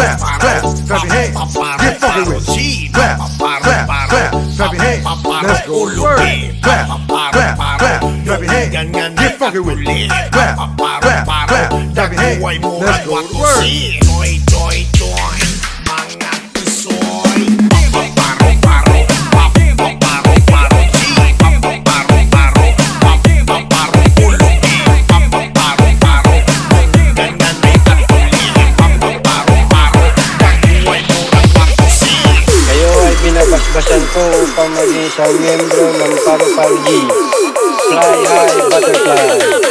Clap, clap, clap, your hands. Get funky with it. Clap, clap, clap, clap your hands. Let's go. Word. Clap, clap, clap, clap your hands. Get funky with it. Clap, clap, clap, clap your hands. Let's go. Word. Joy, joy, joy. Mga binabasbasan ko upang maging isang miyembro ng G. Fly high butterfly.